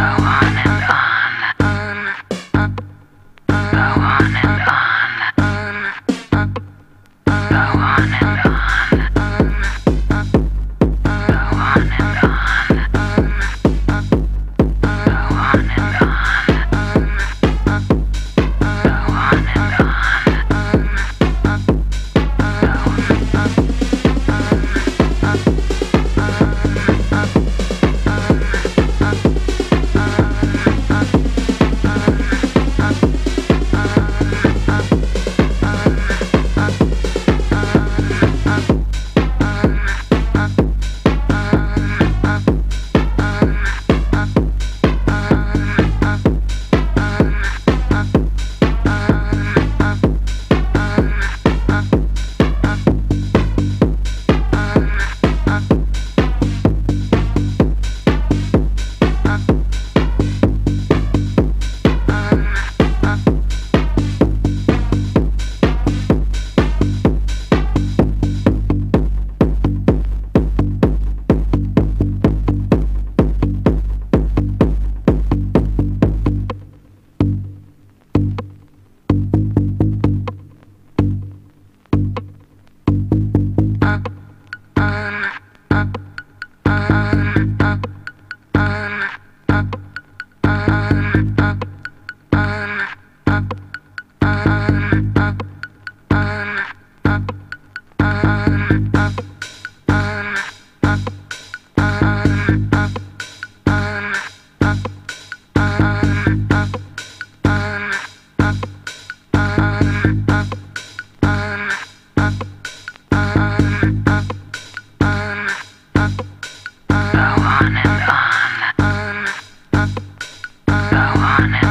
down. on.